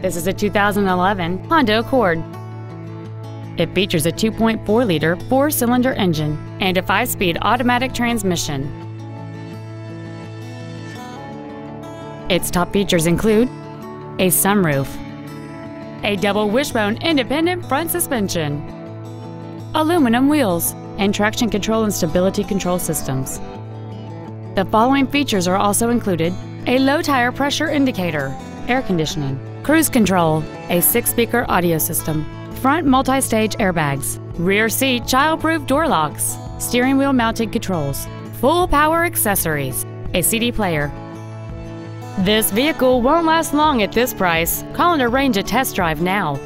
This is a 2011 Honda Accord. It features a 2.4-liter four-cylinder engine and a five-speed automatic transmission. Its top features include a sunroof, a double wishbone independent front suspension, aluminum wheels, and traction control and stability control systems. The following features are also included a low tire pressure indicator, air conditioning, cruise control, a six speaker audio system, front multi stage airbags, rear seat child proof door locks, steering wheel mounted controls, full power accessories, a CD player. This vehicle won't last long at this price. Call and arrange a test drive now.